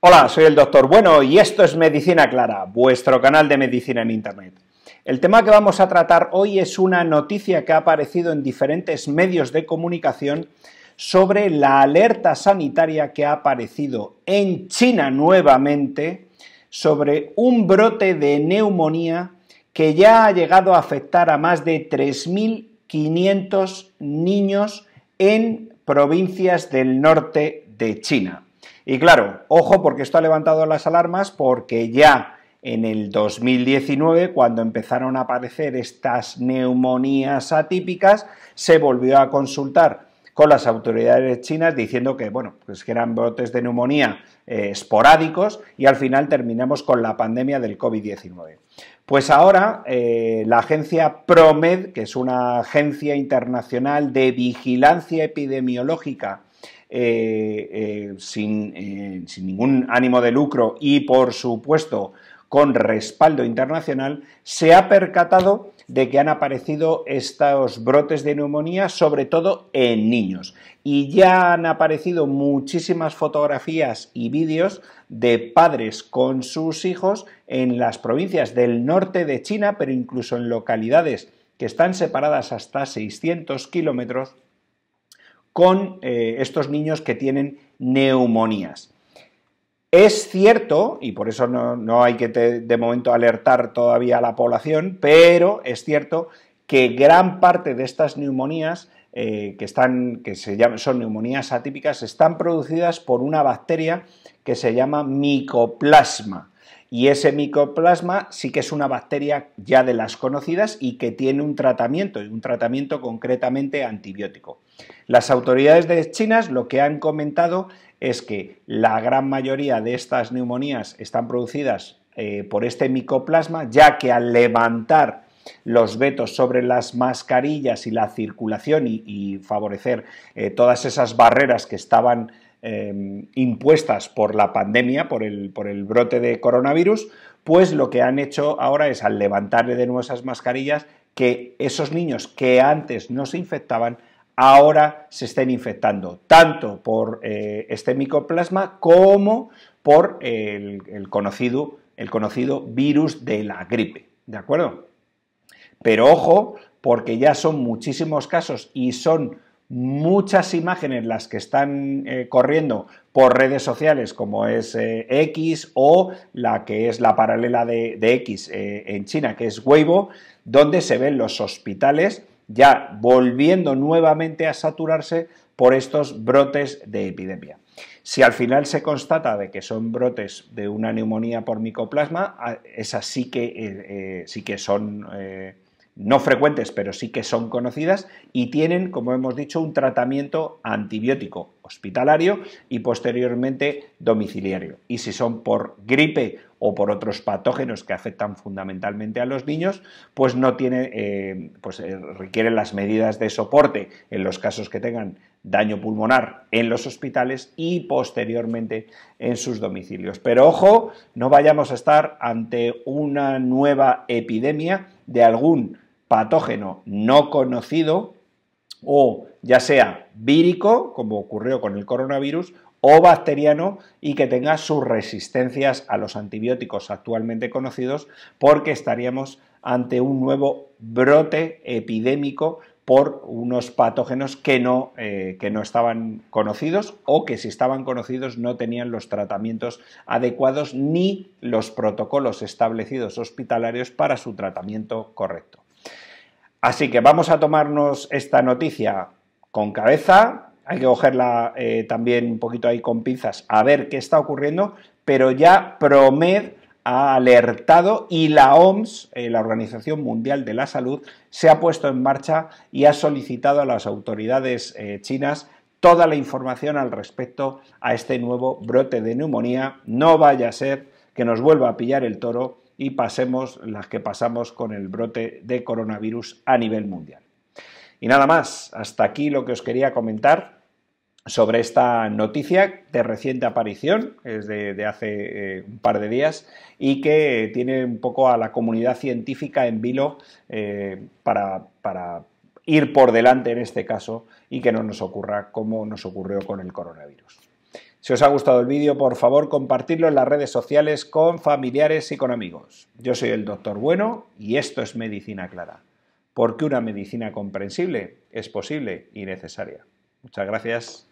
Hola, soy el doctor Bueno y esto es Medicina Clara, vuestro canal de medicina en Internet. El tema que vamos a tratar hoy es una noticia que ha aparecido en diferentes medios de comunicación sobre la alerta sanitaria que ha aparecido en China nuevamente sobre un brote de neumonía que ya ha llegado a afectar a más de 3.500 niños en provincias del norte de China. Y claro, ojo porque esto ha levantado las alarmas porque ya en el 2019, cuando empezaron a aparecer estas neumonías atípicas, se volvió a consultar con las autoridades chinas diciendo que, bueno, pues que eran brotes de neumonía eh, esporádicos y al final terminamos con la pandemia del COVID-19. Pues ahora eh, la agencia PROMED, que es una agencia internacional de vigilancia epidemiológica eh, eh, sin, ningún ánimo de lucro y, por supuesto, con respaldo internacional, se ha percatado de que han aparecido estos brotes de neumonía, sobre todo en niños. Y ya han aparecido muchísimas fotografías y vídeos de padres con sus hijos en las provincias del norte de China, pero incluso en localidades que están separadas hasta 600 kilómetros, con eh, estos niños que tienen neumonías. Es cierto, y por eso no, hay que de momento alertar todavía a la población, pero es cierto que gran parte de estas neumonías eh, que, están, que se llaman, son neumonías atípicas están producidas por una bacteria que se llama micoplasma. Y ese micoplasma sí que es una bacteria ya de las conocidas y que tiene un tratamiento, y un tratamiento concretamente antibiótico. Las autoridades de chinas lo que han comentado es que la gran mayoría de estas neumonías están producidas eh, por este micoplasma, ya que al levantar los vetos sobre las mascarillas y la circulación y, favorecer eh, todas esas barreras que estaban em, impuestas por la pandemia, por el, por el brote de coronavirus, pues lo que han hecho ahora es al levantarle de nuevo esas mascarillas que esos niños que antes no se infectaban ahora se estén infectando, tanto por eh, este micoplasma como por el, conocido, el conocido virus de la gripe. ¿De acuerdo? Pero ojo, porque ya son muchísimos casos y son muchas imágenes las que están eh, corriendo por redes sociales como es eh, X o la que es la paralela de, de X en China, que es Weibo, donde se ven los hospitales ya volviendo nuevamente a saturarse por estos brotes de epidemia. Si al final se constata de que son brotes de una neumonía por micoplasma, esas sí que, eh, eh, sí que son eh, no frecuentes, pero sí que son conocidas y tienen, como hemos dicho, un tratamiento antibiótico hospitalario y posteriormente domiciliario. Y si son por gripe o por otros patógenos que afectan fundamentalmente a los niños, pues no tiene, eh, pues eh, requieren las medidas de soporte en los casos que tengan daño pulmonar en los hospitales y posteriormente en sus domicilios. Pero ojo, no vayamos a estar ante una nueva epidemia de algún patógeno no conocido o ya sea vírico, como ocurrió con el coronavirus, o bacteriano y que tenga sus resistencias a los antibióticos actualmente conocidos, porque estaríamos ante un nuevo brote epidémico por unos patógenos que no, eh, que no estaban conocidos o que si estaban conocidos no tenían los tratamientos adecuados ni los protocolos establecidos hospitalarios para su tratamiento correcto. Así que vamos a tomarnos esta noticia con cabeza, hay que cogerla eh, también un poquito ahí con pinzas a ver qué está ocurriendo, pero ya Promed ha alertado y la OMS, eh, la Organización Mundial de la Salud, se ha puesto en marcha y ha solicitado a las autoridades eh, chinas toda la información al respecto a este nuevo brote de neumonía. No vaya a ser que nos vuelva a pillar el toro y pasemos las que pasamos con el brote de coronavirus a nivel mundial. Y nada más, hasta aquí lo que os quería comentar sobre esta noticia de reciente aparición, es de, hace eh, un par de días, y que tiene un poco a la comunidad científica en vilo eh, para, para ir por delante en este caso y que no nos ocurra como nos ocurrió con el coronavirus. Si os ha gustado el vídeo, por favor, compartirlo en las redes sociales con familiares y con amigos. Yo soy el doctor Bueno y esto es Medicina Clara, porque una medicina comprensible es posible y necesaria. Muchas gracias.